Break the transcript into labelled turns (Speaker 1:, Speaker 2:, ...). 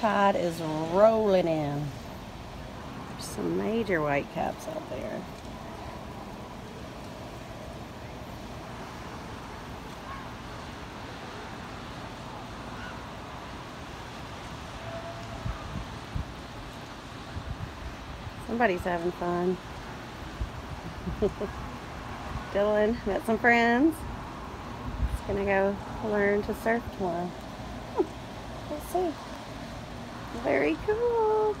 Speaker 1: tide is rolling in. There's some major white caps out there. Somebody's having fun. Dylan met some friends. He's gonna go learn to surf tomorrow. Let's see. Very cool.